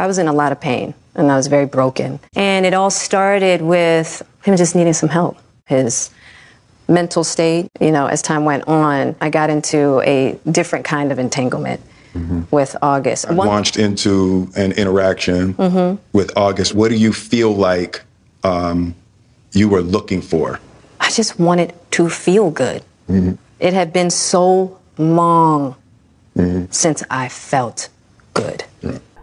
I was in a lot of pain and I was very broken. And it all started with him just needing some help. His mental state, you know, as time went on, I got into a different kind of entanglement mm-hmm. with August. I launched into an interaction mm-hmm. with August. What do you feel like um, you were looking for? I just wanted to feel good. Mm-hmm. It had been so long mm-hmm. since I felt good.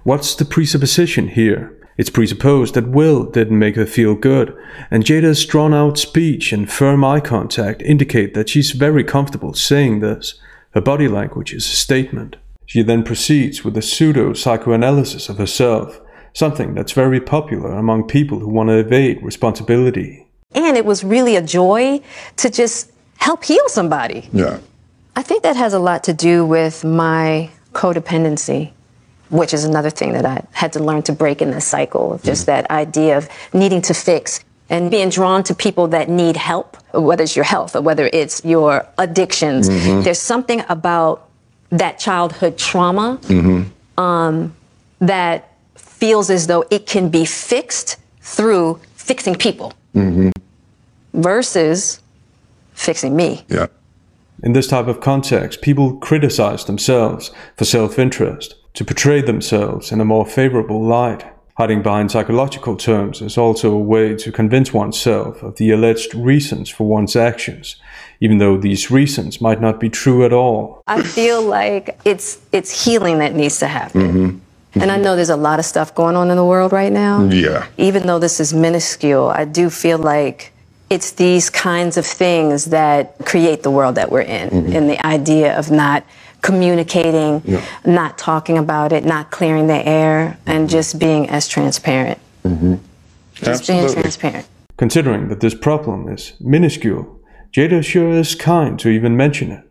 What's the presupposition here? It's presupposed that Will didn't make her feel good, and Jada's drawn out speech and firm eye contact indicate that she's very comfortable saying this. Her body language is a statement. She then proceeds with a pseudo psychoanalysis of herself, something that's very popular among people who want to evade responsibility. And it was really a joy to just help heal somebody. Yeah. I think that has a lot to do with my codependency which is another thing that I had to learn to break in this cycle of just mm-hmm. that idea of needing to fix and being drawn to people that need help, whether it's your health or whether it's your addictions. Mm-hmm. There's something about that childhood trauma mm-hmm. um, that feels as though it can be fixed through fixing people mm-hmm. versus fixing me. Yeah. In this type of context, people criticize themselves for self interest to portray themselves in a more favorable light. Hiding behind psychological terms is also a way to convince oneself of the alleged reasons for one's actions, even though these reasons might not be true at all. I feel like it's it's healing that needs to happen. Mm-hmm. And I know there's a lot of stuff going on in the world right now. Yeah. Even though this is minuscule, I do feel like it's these kinds of things that create the world that we're in. Mm-hmm. And the idea of not communicating, yeah. not talking about it, not clearing the air, and mm-hmm. just being as transparent. Mm-hmm. Just Absolutely. being transparent. Considering that this problem is minuscule, Jada sure is kind to even mention it.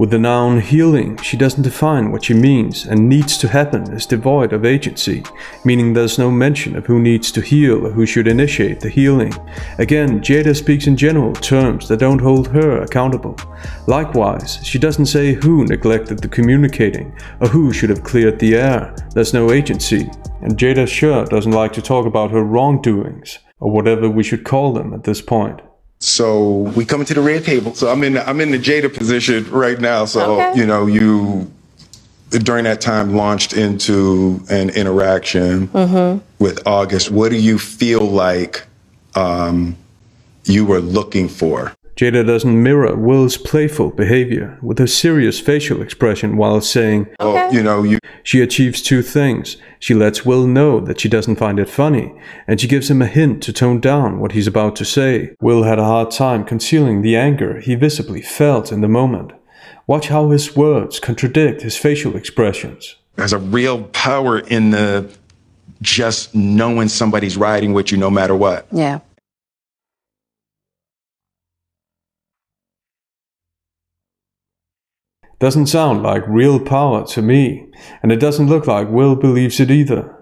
With the noun healing, she doesn't define what she means and needs to happen is devoid of agency, meaning there's no mention of who needs to heal or who should initiate the healing. Again, Jada speaks in general terms that don't hold her accountable. Likewise, she doesn't say who neglected the communicating or who should have cleared the air. There's no agency. And Jada sure doesn't like to talk about her wrongdoings, or whatever we should call them at this point. So we come into the red table. So I'm in I'm in the Jada position right now. So okay. you know you during that time launched into an interaction mm-hmm. with August. What do you feel like um, you were looking for? Jada doesn't mirror Will's playful behavior with her serious facial expression while saying, oh, okay. Oh, you know, you. She achieves two things. She lets Will know that she doesn't find it funny, and she gives him a hint to tone down what he's about to say. Will had a hard time concealing the anger he visibly felt in the moment. Watch how his words contradict his facial expressions. There's a real power in the just knowing somebody's riding with you no matter what. Yeah. Doesn't sound like real power to me, and it doesn't look like Will believes it either.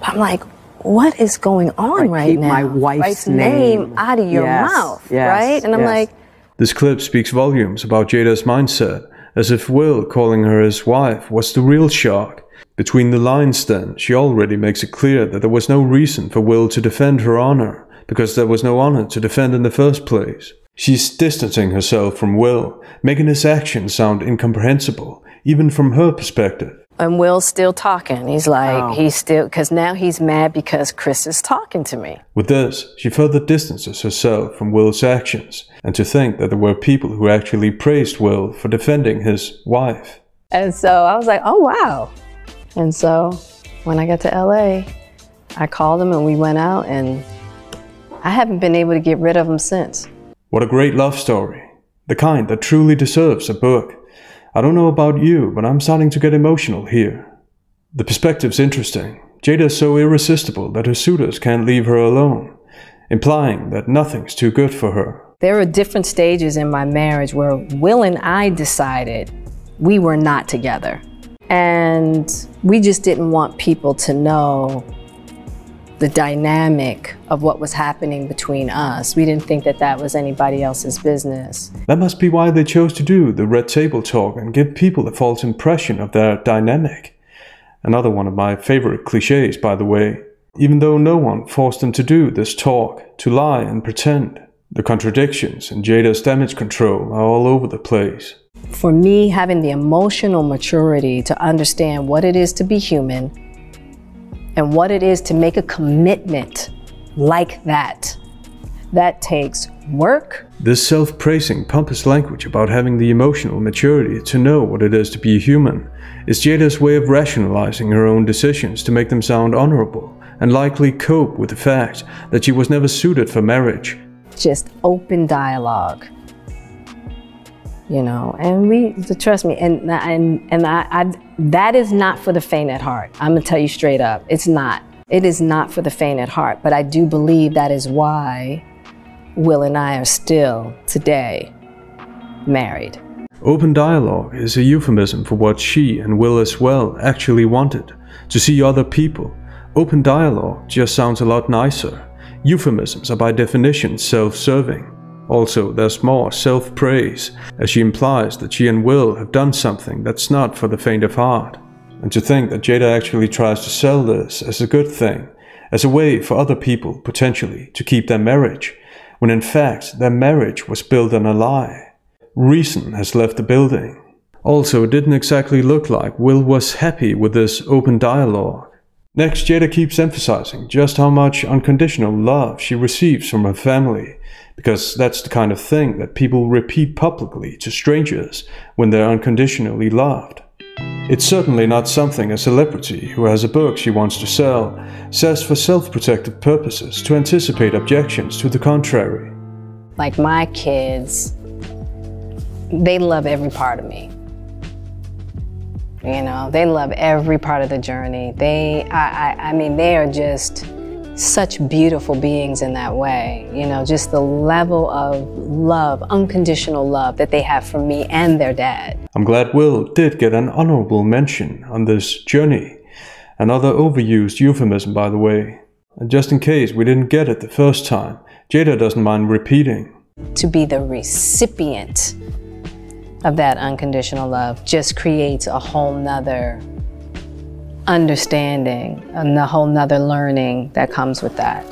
I'm like, what is going on right, keep now? my wife's name. name. out of your yes, mouth, yes, right? And I'm like, this clip speaks volumes about Jada's mindset, as if Will calling her his wife was the real shock. Between the lines, then, she already makes it clear that there was no reason for Will to defend her honor, because there was no honor to defend in the first place. She's distancing herself from Will, making his actions sound incomprehensible, even from her perspective. And Will's still talking. He's like, oh. he's still, because now he's mad because Chris is talking to me. With this, she further distances herself from Will's actions, and to think that there were people who actually praised Will for defending his wife. And so I was like, oh, wow. And so when I got to LA, I called him and we went out, and I haven't been able to get rid of him since. What a great love story. The kind that truly deserves a book. I don't know about you, but I'm starting to get emotional here. The perspective's interesting. Jada is so irresistible that her suitors can't leave her alone, implying that nothing's too good for her. There were different stages in my marriage where Will and I decided we were not together. And we just didn't want people to know the dynamic of what was happening between us. We didn't think that that was anybody else's business. That must be why they chose to do the red table talk and give people a false impression of their dynamic. Another one of my favorite cliches, by the way. Even though no one forced them to do this talk, to lie and pretend. The contradictions and Jada's damage control are all over the place. For me, having the emotional maturity to understand what it is to be human and what it is to make a commitment like that, that takes work. This self praising, pompous language about having the emotional maturity to know what it is to be a human is Jada's way of rationalizing her own decisions to make them sound honorable and likely cope with the fact that she was never suited for marriage. Just open dialogue. You know, and we trust me, and and and I, I that is not for the faint at heart. I'm gonna tell you straight up, it's not. It is not for the faint at heart. But I do believe that is why Will and I are still today married. Open dialogue is a euphemism for what she and Will as well actually wanted to see other people. Open dialogue just sounds a lot nicer. Euphemisms are by definition self serving. Also, there's more self praise, as she implies that she and Will have done something that's not for the faint of heart. And to think that Jada actually tries to sell this as a good thing, as a way for other people, potentially, to keep their marriage, when in fact their marriage was built on a lie. Reason has left the building. Also, it didn't exactly look like Will was happy with this open dialogue. Next, Jada keeps emphasizing just how much unconditional love she receives from her family, because that's the kind of thing that people repeat publicly to strangers when they're unconditionally loved. It's certainly not something a celebrity who has a book she wants to sell says for self protective purposes to anticipate objections to the contrary. Like my kids, they love every part of me. You know, they love every part of the journey. They, I, I, I mean, they are just such beautiful beings in that way. You know, just the level of love, unconditional love that they have for me and their dad. I'm glad Will did get an honorable mention on this journey. Another overused euphemism, by the way. And just in case we didn't get it the first time, Jada doesn't mind repeating. To be the recipient of that unconditional love just creates a whole nother understanding and a whole nother learning that comes with that.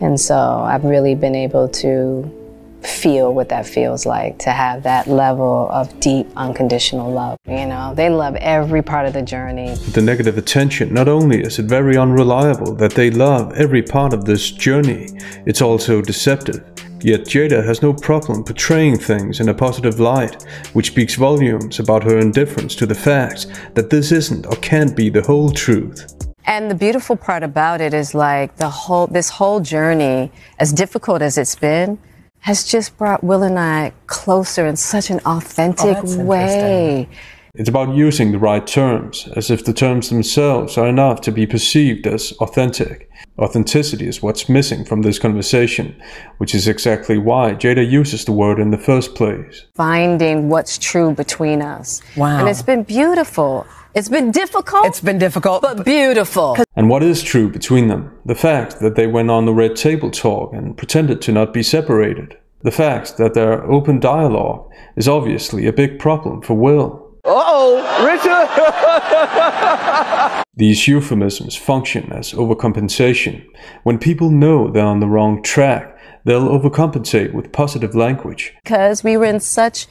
And so I've really been able to feel what that feels like to have that level of deep unconditional love. You know, they love every part of the journey. The negative attention, not only is it very unreliable that they love every part of this journey, it's also deceptive. Yet Jada has no problem portraying things in a positive light, which speaks volumes about her indifference to the fact that this isn't or can't be the whole truth. And the beautiful part about it is like the whole this whole journey, as difficult as it's been, has just brought Will and I closer in such an authentic oh, way. It's about using the right terms, as if the terms themselves are enough to be perceived as authentic. Authenticity is what's missing from this conversation, which is exactly why Jada uses the word in the first place. Finding what's true between us. Wow. And it's been beautiful. It's been difficult. It's been difficult. But beautiful. And what is true between them? The fact that they went on the red table talk and pretended to not be separated. The fact that their open dialogue is obviously a big problem for Will. Uh-oh, Richard! These euphemisms function as overcompensation. When people know they're on the wrong track, they'll overcompensate with positive language. Because we were in such,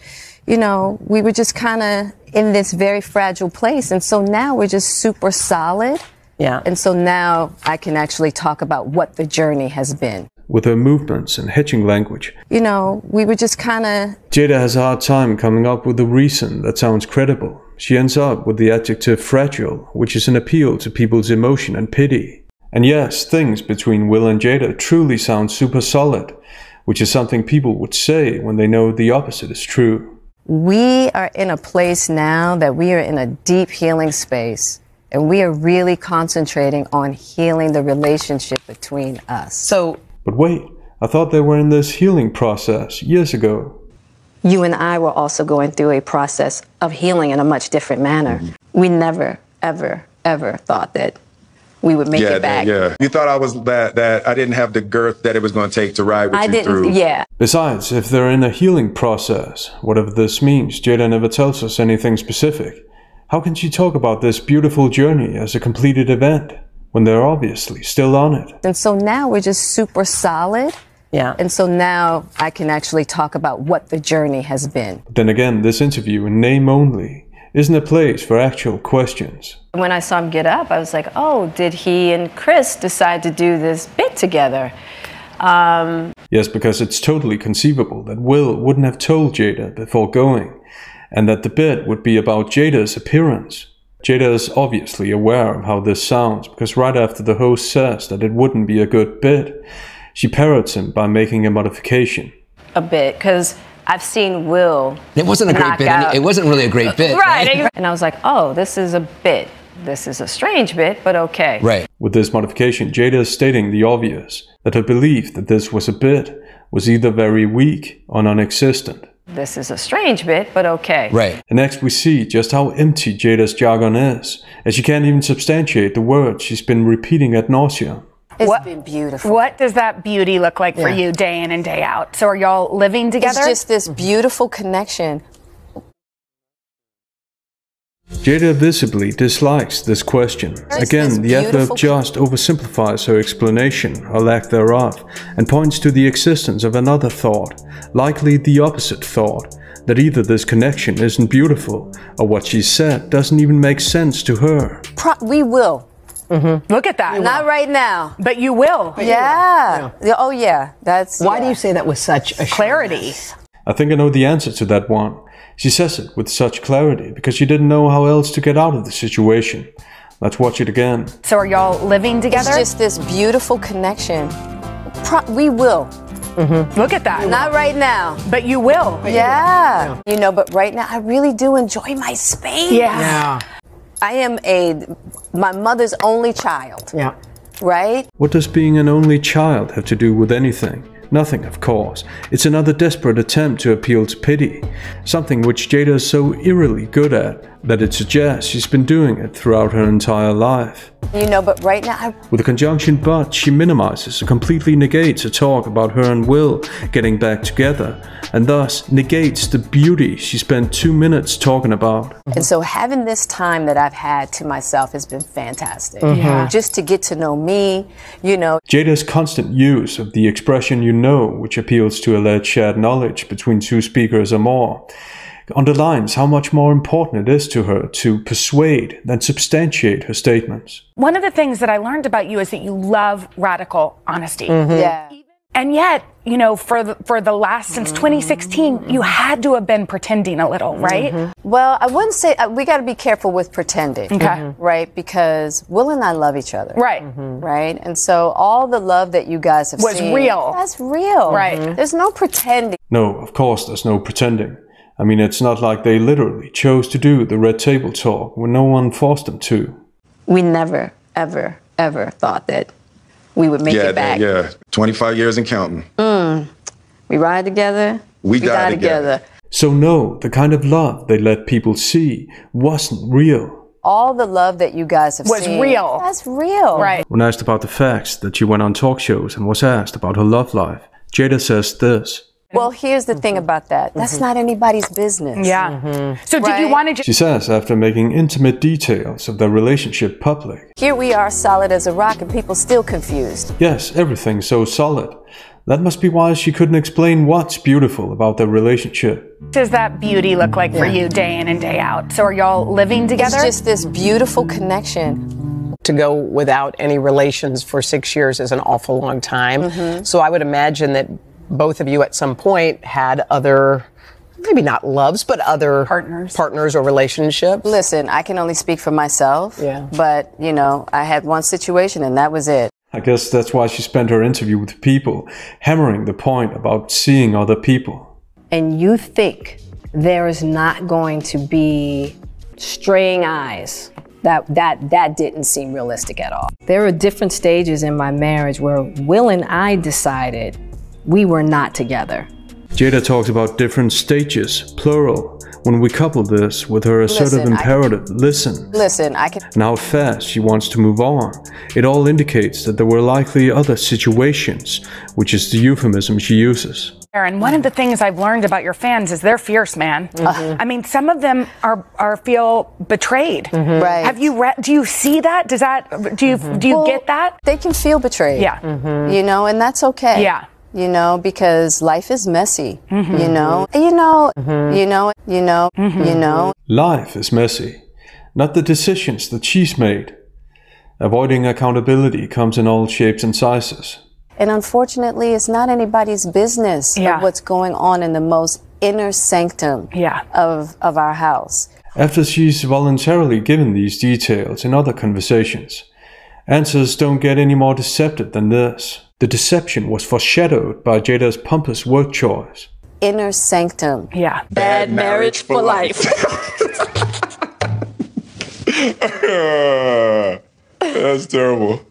you know, we were just kind of in this very fragile place. And so now we're just super solid. Yeah. And so now I can actually talk about what the journey has been with her movements and hitching language. You know, we were just kind of. Jada has a hard time coming up with a reason that sounds credible. She ends up with the adjective fragile, which is an appeal to people's emotion and pity. And yes, things between Will and Jada truly sound super solid, which is something people would say when they know the opposite is true. We are in a place now that we are in a deep healing space. And we are really concentrating on healing the relationship between us. So but wait, I thought they were in this healing process years ago. You and I were also going through a process of healing in a much different manner. Mm-hmm. We never, ever, ever thought that we would make yeah, it back. Yeah, you thought I was that that I didn't have the girth that it was going to take to ride with I you didn't, through. Yeah. Besides, if they're in a healing process, whatever this means, Jada never tells us anything specific. How can she talk about this beautiful journey as a completed event when they're obviously still on it? And so now we're just super solid. Yeah. And so now I can actually talk about what the journey has been. Then again, this interview in name only isn't a place for actual questions. When I saw him get up, I was like, oh, did he and Chris decide to do this bit together? Um, Yes, because it's totally conceivable that Will wouldn't have told Jada before going, and that the bit would be about Jada's appearance. Jada is obviously aware of how this sounds because right after the host says that it wouldn't be a good bit, she parrots him by making a modification. a bit, because I've seen Will. It wasn't a great knock bit. out- It wasn't really a great bit. Right. And I was like, oh, this is a bit. This is a strange bit, but okay. Right. With this modification, Jada is stating the obvious that her belief that this was a bit was either very weak or non existent. This is a strange bit, but okay. Right. And next we see just how empty Jada's jargon is, as she can't even substantiate the words she's been repeating at nauseum. It's What- been beautiful. What does that beauty look like for you day in and day out? So are y'all living together? It's just this beautiful connection. Jada visibly dislikes this question. Again, the adverb beautiful- just oversimplifies her explanation, or lack thereof, and points to the existence of another thought, likely the opposite thought, that either this connection isn't beautiful, or what she said doesn't even make sense to her. Pro- we will. Mm-hmm. Look at that. Not right now. but you will. Yeah. Yeah, Oh, yeah. That's. Why do you say that with such assurance? Clarity. I think I know the answer to that one. She says it with such clarity because she didn't know how else to get out of the situation. Let's watch it again. So are y'all living together? It's just this beautiful connection. Pro- we will. Mm-hmm. Look at that. Not right now. but you will. Yeah. You know, but right now, I really do enjoy my space. Yeah. Yeah. I am a my mother's only child, Yeah. right? What does being an only child have to do with anything? Nothing, of course. It's another desperate attempt to appeal to pity, something which Jada is so eerily good at that it suggests she's been doing it throughout her entire life. You know, but right now, I, With the conjunction but, she minimizes or completely negates a talk about her and Will getting back together, and thus negates the beauty she spent two minutes talking about. and so having this time that I've had to myself has been fantastic. Uh-huh. Just to get to know me, you know, Jada's constant use of the expression you know, which appeals to alleged shared knowledge between two speakers or more, underlines how much more important it is to her to persuade than substantiate her statements. One of the things that I learned about you is that you love radical honesty. Mm-hmm. yeah. And yet, you know, for the, for the last since mm-hmm. 2016, you had to have been pretending a little, mm-hmm. right? Well, I wouldn't say uh, we got to be careful with pretending, Okay. right? Because Will and I love each other, Right. Right, and so all the love that you guys have Was seen, real. That's real, Right. Mhm. There's no pretending. No, of course, there's no pretending. I mean, it's not like they literally chose to do the red table talk when no one forced them to. We never, ever, ever thought that we would make yeah, it back. yeah. 25 years and counting. Mm. We ride together. We die together. So, no, the kind of love they let people see wasn't real. All the love that you guys have Was seen, real. That's real, Right. When asked about the facts that she went on talk shows and was asked about her love life, Jada says this. Well, here's the thing mm-hmm. about that. That's mm-hmm. not anybody's business. Yeah. Mm-hmm. So did you want to just She says after making intimate details of their relationship public, Here we are, solid as a rock, and people still confused. yes, everything's so solid. That must be why she couldn't explain what's beautiful about their relationship. does that beauty look like for you day in and day out? So are y'all living together? It's together? just this beautiful connection. To go without any relations for six years is an awful long time. So I would imagine that both of you at some point had other, maybe not loves, but other Partners. partners or relationships. Listen, I can only speak for myself. Yeah. But, you know, I had one situation and that was it. I guess that's why she spent her interview with people, hammering the point about seeing other people. and you think there is not going to be straying eyes that that that didn't seem realistic at all there are different stages in my marriage where will and i decided we were not together Jada talks about different stages, plural, when we couple this with her assertive Listen, I- imperative, listen, Listen, I can. and how fast she wants to move on. It all indicates that there were likely other situations, which is the euphemism she uses. And one of the things I've learned about your fans is they're fierce, man. Mm-hmm. I mean, some of them are are feel betrayed. Mm-hmm. Right. Have you read? Do you see that? Does that? Do you mm-hmm. do you Well, get that? They can feel betrayed. Yeah. You know, and that's okay. Yeah. You know, because life is messy. You mm-hmm. know, mm-hmm. you know, you know, you know, you know. Life is messy, not the decisions that she's made. Avoiding accountability comes in all shapes and sizes. And unfortunately, it's not anybody's business Yeah. of what's going on in the most inner sanctum Yeah. of, of our house. After she's voluntarily given these details in other conversations, answers don't get any more deceptive than this. The deception was foreshadowed by Jada's pompous word choice. Inner sanctum. Yeah. Bad marriage for life. That's terrible.